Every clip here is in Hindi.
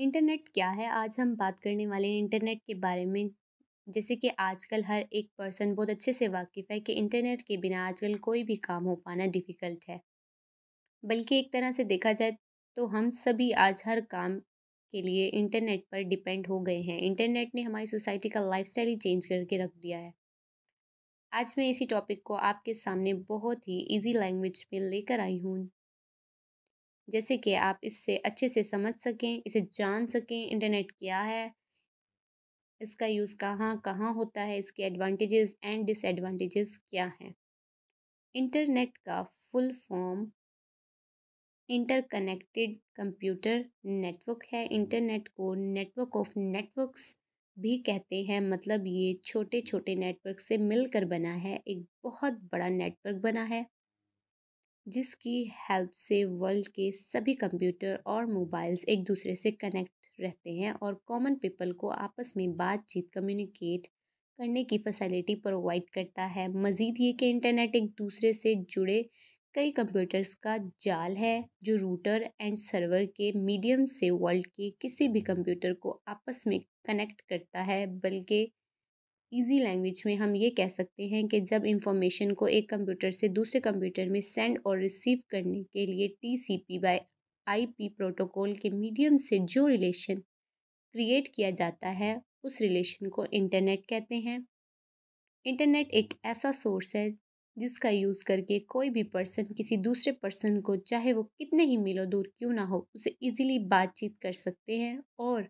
इंटरनेट क्या है? आज हम बात करने वाले हैं इंटरनेट के बारे में। जैसे कि आजकल हर एक पर्सन बहुत अच्छे से वाकिफ़ है कि इंटरनेट के बिना आजकल कोई भी काम हो पाना डिफ़िकल्ट है। बल्कि एक तरह से देखा जाए तो हम सभी आज हर काम के लिए इंटरनेट पर डिपेंड हो गए हैं। इंटरनेट ने हमारी सोसाइटी का लाइफस्टाइल ही चेंज करके रख दिया है। आज मैं इसी टॉपिक को आपके सामने बहुत ही इजी लैंग्वेज में लेकर आई हूँ। जैसे कि आप इससे अच्छे से समझ सकें, इसे जान सकें, इंटरनेट क्या है, इसका यूज़ कहाँ कहाँ होता है, इसके एडवांटेजेस एंड डिसएडवांटेजेस क्या हैं। इंटरनेट का full form interconnected computer network है। इंटरनेट को नेटवर्क ऑफ़ नेटवर्क्स भी कहते हैं। मतलब ये छोटे छोटे नेटवर्क से मिलकर बना है, एक बहुत बड़ा नेटवर्क बना है। जिसकी हेल्प से वर्ल्ड के सभी कंप्यूटर और मोबाइल्स एक दूसरे से कनेक्ट रहते हैं और कॉमन पीपल को आपस में बातचीत, कम्युनिकेट करने की फैसिलिटी प्रोवाइड करता है। मज़ीद ये कि इंटरनेट एक दूसरे से जुड़े कई कंप्यूटर्स का जाल है, जो रूटर एंड सर्वर के मीडियम से वर्ल्ड के किसी भी कंप्यूटर को आपस में कनेक्ट करता है, बल्कि इजी लैंग्वेज में हम ये कह सकते हैं कि जब इंफॉर्मेशन को एक कंप्यूटर से दूसरे कंप्यूटर में सेंड और रिसीव करने के लिए T C P by I P protocol के मीडियम से जो रिलेशन क्रिएट किया जाता है, उस रिलेशन को इंटरनेट कहते हैं। इंटरनेट एक ऐसा सोर्स है जिसका यूज़ करके कोई भी पर्सन किसी दूसरे पर्सन को, चाहे वो कितने ही मीलों दूर क्यों ना हो, उसे इजीली बातचीत कर सकते हैं और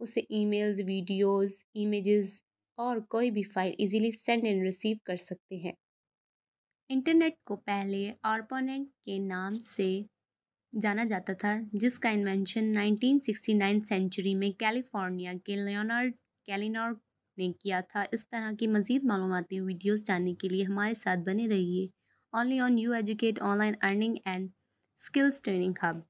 उसे ईमेल्स वीडियोस इमेजेस और कोई भी file easily send and receive कर सकते हैं। इंटरनेट को पहले आर्पोनेंट के नाम से जाना जाता था, जिसका इन्वेंशन 1969 सेंचुरी में कैलिफ़ोर्निया के लियोनार्ड कैलिनॉर्ड ने किया था। इस तरह की मज़ीद मालूमती वीडियोस जानने के लिए हमारे साथ बने रहिए। Only on you educate online earning and skills training hub